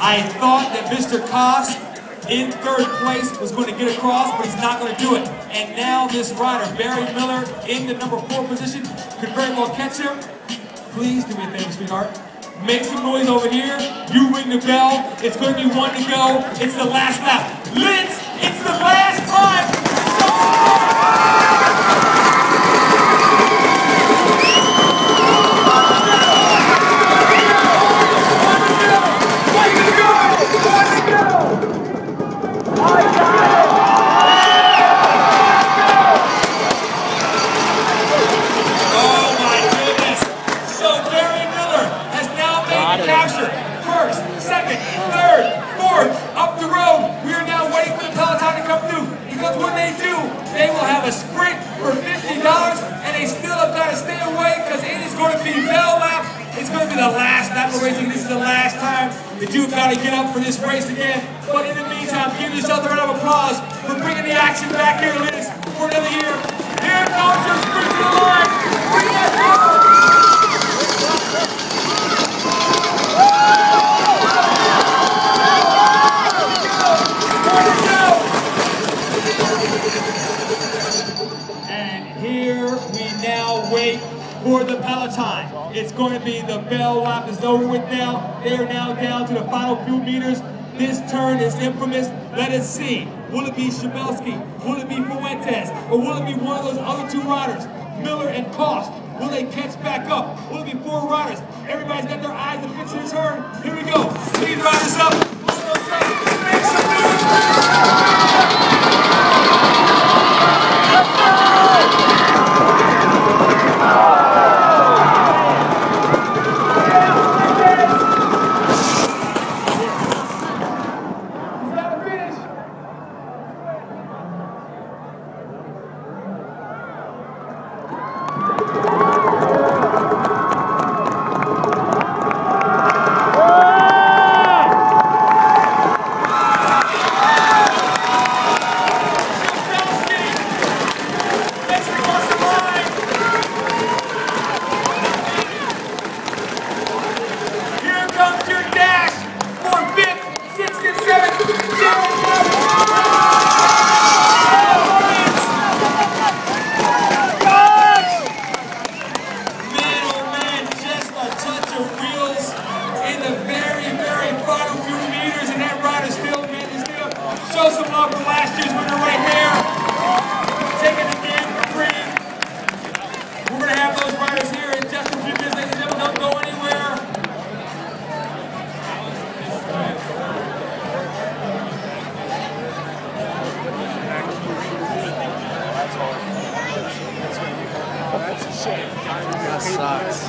I thought that Mr. Koss in third place was going to get across, but he's not going to do it. And now this rider, Barry Miller, in the number four position, could very well catch him. Please do me a favor, sweetheart. Make some noise over here. You ring the bell. It's going to be one to go. It's the last lap. Lititz, it's the last time. They still have got to stay away because it is going to be bell lap. It's going to be the last lap of racing. This is the last time that you've got to get up for this race again. But in the meantime, give yourself a round of applause for bringing the action back here, Lititz, for another year. Here comes your wait for the Peloton. It's going to be the bell lap is over with now. They are now down to the final few meters. This turn is infamous. Let us see. Will it be Shabelsky? Will it be Fuentes? Or will it be one of those other two riders? Miller and Cost. Will they catch back up? Will it be four riders? Everybody's got their eyes to fix the turn. Here we go. Speed riders up. Show some love for last year's winner right there. Taking the game for free. We're gonna have those riders here in just a few minutes, ladies and gentlemen. Don't go anywhere. That sucks.